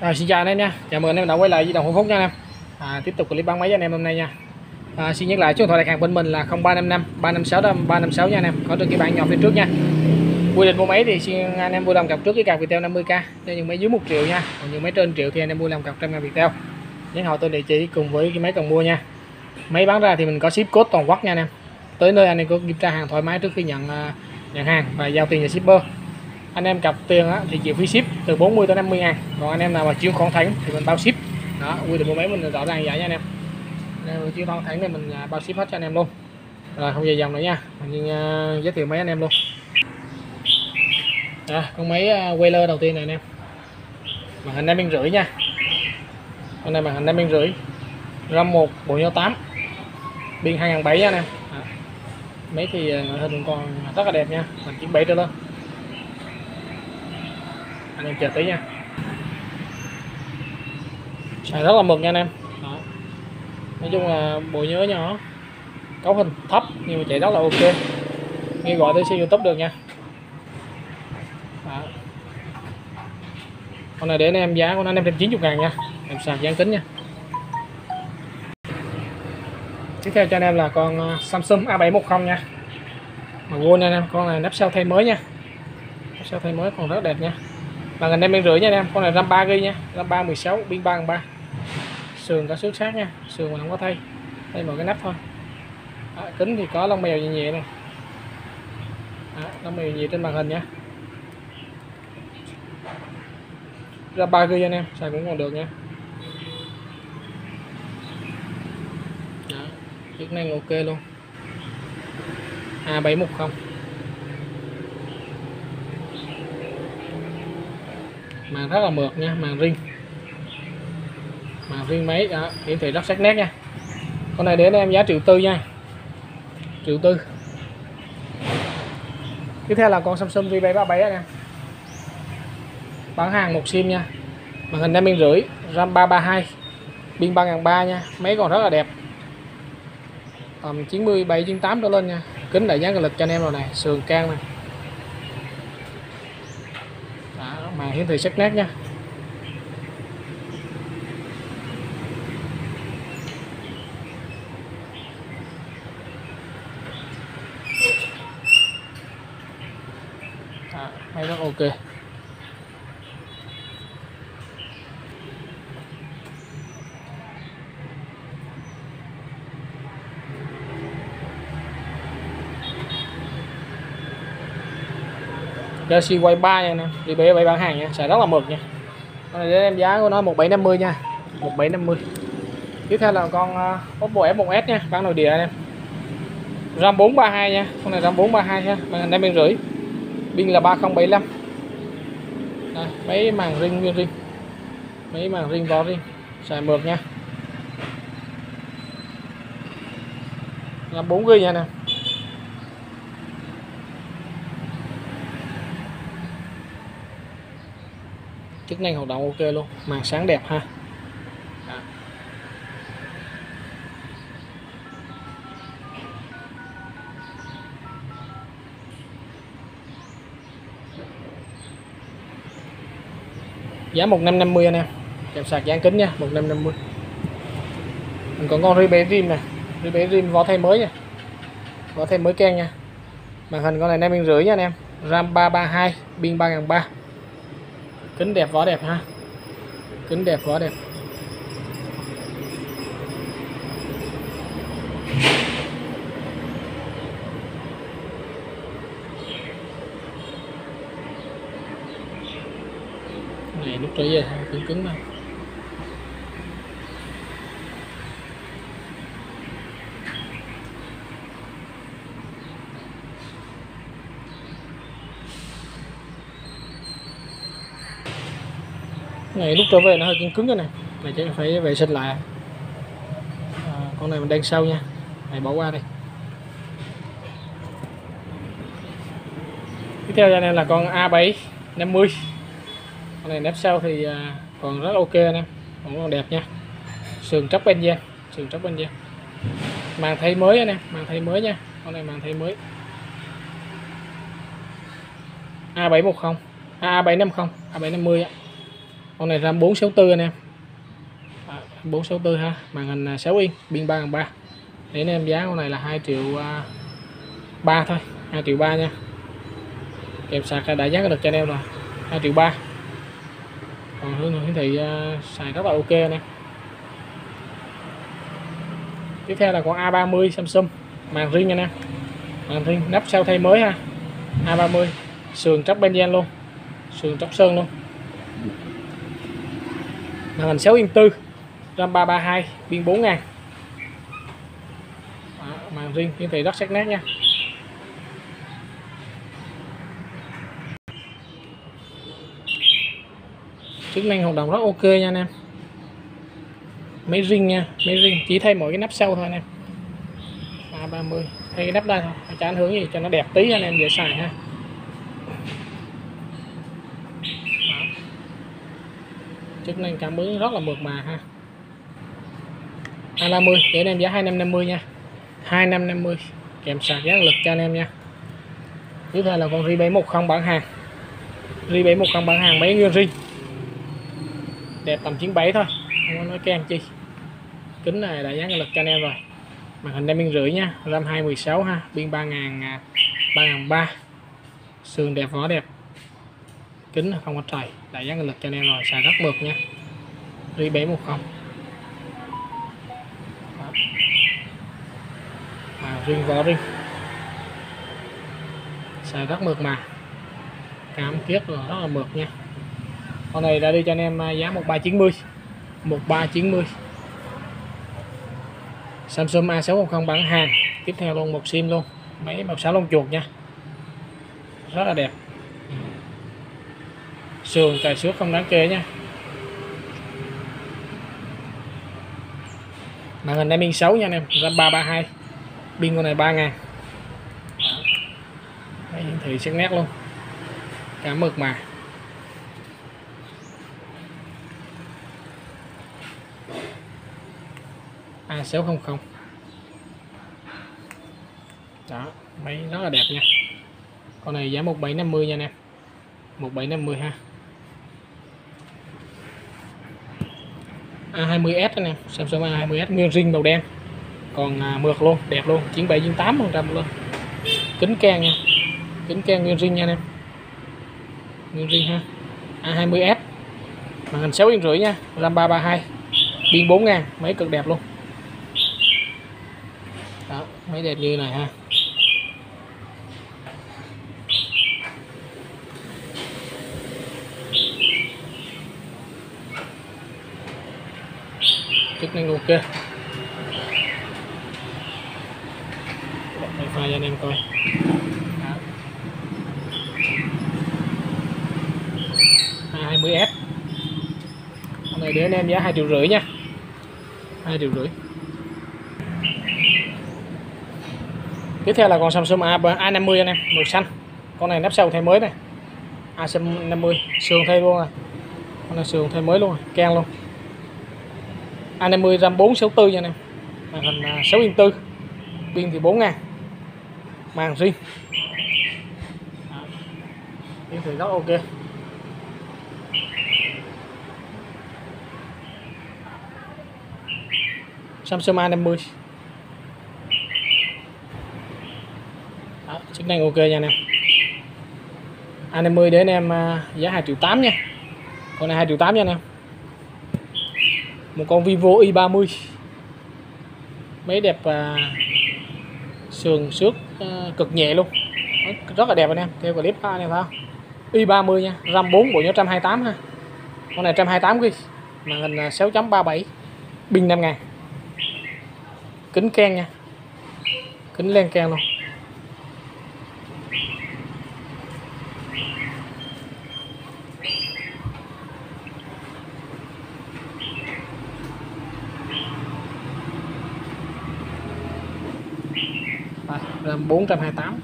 À, xin chào anh em nha, chào mừng anh em đã quay lại di động Hồng Phúc nha anh em. À, tiếp tục clip bán máy cho anh em hôm nay nha. À, xin nhắc lại số điện thoại đặt hàng bên mình là 0355 356 356 nha anh em, có được cái bảng nhỏ phía trước nha. Quy định mua máy thì xin anh em vui lòng cặp trước cái cặp Viettel 50k cho những máy dưới 1 triệu nha, còn những máy trên triệu thì anh em vui lòng cặp trăm ngàn Viettel. nhắn họ tôi địa chỉ cùng với cái máy cần mua nha. Máy bán ra thì mình có ship code toàn quốc nha anh em. Tới nơi anh em có kiểm tra hàng thoải mái trước khi nhận à, nhận hàng và giao tiền cho shipper anh em cặp tiền á, thì chịu phí ship từ 40 tới 50 ngàn. Còn anh em nào mà chuyển khoản thẳng thì mình bao ship. Đó quy định mua máy mình rõ ràng vậy nha anh em. Nên chuyển khoản thẳng thì mình à, bao ship hết cho anh em luôn. Rồi không dài dòng nữa nha. Mình uh, giới thiệu máy anh em luôn. À, con máy uh, Wheeler đầu tiên này anh em. Màn hình 5 rưỡi nha. Con này màn hình 5 rưỡi RAM 1 bộ nhớ 8 pin 2007 nha anh em. À. máy thì uh, ngoại hình còn rất là đẹp nha. Mình 97 trở lên anh em chờ tí nha. Xài rất là mượt nha anh em. Đó. nói chung là bộ nhớ nhỏ cấu hình thấp nhưng mà chạy rất là ok. Nghe gọi tới xem youtube được nha. Đó. con này để anh em giá của nó 590 ngàn nha. Em sạc dán kính nha. Tiếp theo cho anh em là con uh, Samsung A710 nha. Mà nha anh em con này nắp sau thay mới nha. Nắp sau thay mới còn rất đẹp nha màn hình em bên rưỡi nha anh em con này RAM 3 GB nha RAM 3 16 pin 3 3 sườn có xước sát nha sườn mà không có thay thay một cái nắp thôi. À, kính thì có lông mèo nhẹ nhẹ này. À, lông mèo nhẹ trên màn hình nha. RAM 3 GB anh em xài cũng còn được nha. Đó, chức năng ok luôn. A710 màn rất là mượt nha màn riêng, màn riêng máy đó, hiển thị rất sắc nét nha. Con này đến em giá triệu tư nha. Triệu tư. Tiếp theo là con Samsung V737 nha. bán hàng một sim nha. Màn hình 5 inch rưỡi RAM 332 pin 3003 nha. Máy còn rất là đẹp. Tầm 97 98 trở lên nha. Kính đại dáng lịch cho anh em rồi này sườn can này màn hiển thị sắc nét nha. À, hay rất ok. Galaxy Quay 3 nha anh em đi bé bảy bán hàng nha xài rất là mượt nha. Con này để em giá của nó 1750 nha 1750 tiếp theo là con uh, Oppo F1s nha bán nội địa anh em. RAM 432 nha con này RAM 432 nha màn hình 5 bên rưỡi. Pin là 3075 Đây, mấy màn ring nguyên ring. Mấy màn ring vỏ ring xài mượt nha. RAM 4 GB nha nè. Chức năng hoạt động ok luôn. Màn sáng đẹp ha. À. giá 1550 anh em. Kèm sạc dán kính nha 1550 mình còn con Ribe Rim nè. Ribe Rim vỏ thay mới nha. Vỏ thay mới ken nha. Màn hình con này 5 rưỡi nha anh em. RAM 332 pin 3003 kính đẹp vỏ đẹp ha. Kính đẹp vỏ đẹp. Này lúc trở về cứng cứng này này lúc trở về nó hơi cứng cứng cái này. Này chắc phải vệ sinh lại. À, con này mình đang sâu nha. Này bỏ qua đi. Tiếp theo cho anh em là con A7 50 con này nếp sau thì à, còn rất ok anh em. Còn còn đẹp nha. Sườn tróc bên da sườn tróc bên da. Màn thay mới anh em màn thay mới nha. Con này màn thay mới. A710 A750 A750 á con này RAM 464 anh em. À, 464 ha màn hình à, 6 inch pin 3003 để anh em giá con này là 2 triệu à, uh, 3 thôi 2 triệu 3 nha. Kèm sạc đã giá được cho anh em rồi 2 triệu 3 còn hướng hiển thị uh, xài rất là ok anh em. Tiếp theo là con A30 Samsung màn riêng anh em. Màn riêng nắp sau thay mới ha A30 sườn tróc benzen luôn sườn tróc sơn luôn màn hình 6 inch 4 RAM 332 pin 4 ngàn. Màn riêng hiển thị rất sắc nét nha. Chức năng hoạt động rất ok nha anh em. Máy riêng nha máy riêng chỉ thay mỗi cái nắp sau thôi anh em. 330, thay cái nắp đây thôi cho ảnh hưởng gì cho nó đẹp tí anh em dễ xài ha Đó chức năng cảm ứng rất là mượt mà ha. A30 để anh em giá 2550 nha. 2550 kèm sạc giá lực cho anh em nha. Tiếp theo là con ri 710 bản hàng. Ri 710 bản hàng, máy nguyên ri đẹp tầm 97 thôi, không có nói kem chi. Kính này đã dán lực cho anh em rồi. Màn hình đem pin rưỡi nha, RAM 216 ha, pin 3000 3003 à, sườn đẹp, vỏ đẹp kính không có trời. Đại dán lực cho anh em rồi xài rất mượt nha. Ri 710 à, riêng vỏ riêng. Xài rất mượt mà. Cảm kiết rồi rất là mượt nha. Con này đã đi cho anh em à, giá 1390 1390 Samsung A610 bản hàng. Tiếp theo luôn một sim luôn. Máy màu xám lông chuột nha. Rất là đẹp sườn tài xước không đáng kể nha. Màn hình em pin 6 nha anh em RAM 332 pin con này 3 ngàn. Đấy, hiển thị sắc nét luôn. Cả mực mà. A600 đó máy rất là đẹp nha. Con này giá 1750 nha anh em. 1750 ha. A20s anh Samsung A20s nguyên ring màu đen. Còn à, mượt luôn đẹp luôn 97 98 phần trăm luôn. Kính can nha. Kính can nguyên ring nha anh em. Nguyên ring ha. A20s màn hình 6 inch rưỡi nha. RAM 332 pin 4 ngàn máy cực đẹp luôn. Đó máy đẹp như này ha. Chức năng ok. Bật wifi cho anh em coi. Hai mươi s con này để anh em giá hai triệu rưỡi nha. Hai triệu rưỡi. Tiếp theo là con Samsung A A50 anh em, màu xanh. Con này nắp sau thay mới này. A50 sườn thay luôn à. Con này sườn thay mới luôn à. keng luôn. A50 RAM 464 nha anh em. Màn hình 6 inch 4 pin thì 4 ngàn. Màn riêng. Pin thì rất ok. Samsung A50 Đó, chức năng ok nha anh em. A50 để anh em à, giá 2 triệu 8 nha. Con này 2 triệu 8 nha anh em một con Vivo i30. Máy đẹp à, sườn xước à, cực nhẹ luôn. Rất là đẹp anh em theo clip đó anh em thấy không? i30 nha RAM 4 bộ nhớ 128 ha. Con này 128 ghi màn hình à, 6.37 pin 5 ngàn. Kính ken nha kính len ken luôn Đây, RAM 428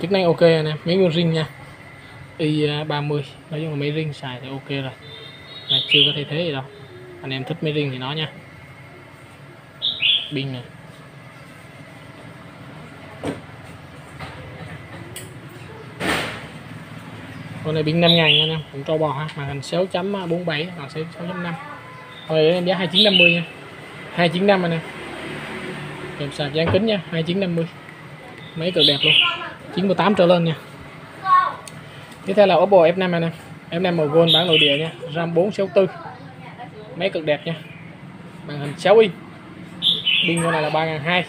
chức năng ok anh em máy nguyên ring nha. À, I30 nói chung là máy ring xài thì ok rồi. Này, chưa có thay thế gì đâu. Anh em thích máy ring thì nó nha. Pin này. Con này biển 5 ngàn nha anh em. Cũng trâu bò ha. Màn hình 6.47 hoặc 6.5 rồi em giá 2950 nha. 295 anh em. Kèm sạc dán kính nha. 2950 mấy cực đẹp luôn. 98 trở lên nha. Tiếp theo là Oppo F5 anh em. F5 màu gold bản nội địa nha. RAM 464 mấy cực đẹp nha. Màn hình 6 inch. Pin con này là 3200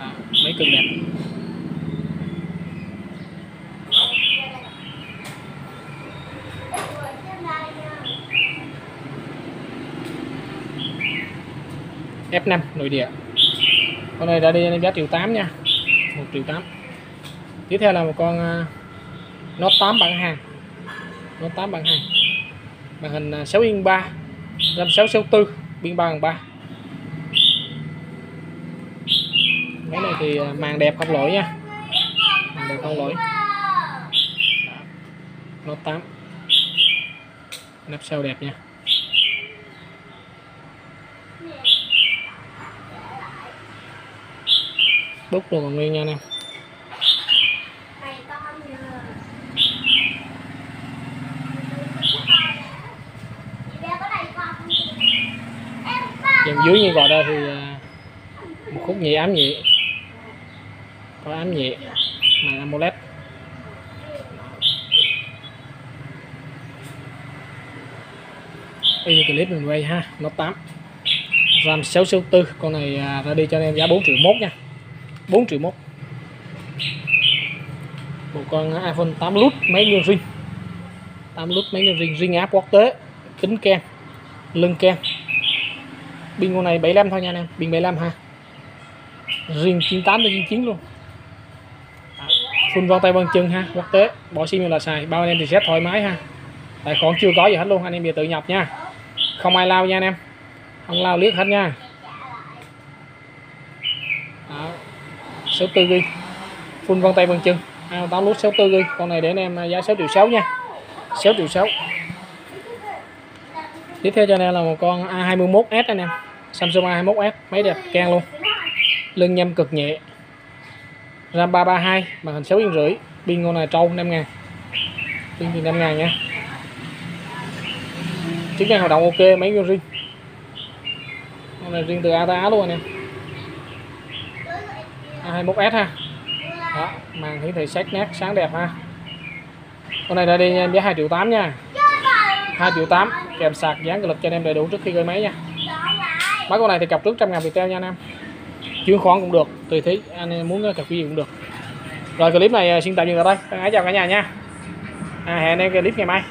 à, mấy cực đẹp. F5 nội địa. Con này ra đi, em giá triệu 8 nha. 1 triệu 8 tiếp theo là một con nó 8 bản hàng. Nó 8 bản hàng. Màn hình à, 6 yên 3 RAM 664 pin 3 3 cái này thì à, màn đẹp không lỗi nha. Màn đẹp không lỗi. Nó 8 nắp sau đẹp nha. Bút luôn còn nguyên nha anh em. Dòng dưới như vào đây thì à, một khúc nhị ám nhị có ám nhị màn AMOLED y như clip mình quay ha, nó 8 RAM 664 con này à, ra đi cho anh em giá 4 triệu mốt nha. 4 triệu 1 một con iPhone 8 lút máy nguyên ring 8 lút máy nguyên ring ring áp quốc tế, kính kem, lưng kem. Pin con này 75 thôi nha anh em, pin 75 ha. Ring 98 tới 99 luôn. Phun vân tay vân chân ha, quốc tế. Bỏ sim là xài, bao anh em thì xét thoải mái ha. Tài khoản chưa có gì hết luôn, anh em bây giờ tự nhập nha. Không ai lao nha anh em. Không lao liếc hết nha Đó. 64 ghi. Full vân tay vân chân. À, 8 nút 64 ghi. Con này để anh em à, giá 6 triệu 6 nha. 6 triệu 6 tiếp theo cho anh em là một con A21s anh em. Samsung A21s máy đẹp can luôn. Lưng nhâm cực nhẹ. RAM 332 màn hình 6 yên rưỡi. Pin con này trâu 5 ngàn. Pin thì 5 ngàn nha. Chức năng hoạt động ok máy riêng. Con này riêng từ A tới Á luôn anh em. A21s ha. Đó màn hiển thị sắc nét sáng đẹp ha. Con này ra đi giá 2 triệu 8 nha. 2 triệu 8 kèm sạc dán lực cho anh em đầy đủ trước khi gửi máy nha. Mấy con này thì cặp trước trăm ngàn Viettel nha anh em. Chuyển khoản cũng được tùy thế anh em muốn cặp cái gì cũng được. Rồi clip này à, xin tạm dừng ở đây. Thân ái chào cả nhà nha. À, hẹn em clip ngày mai.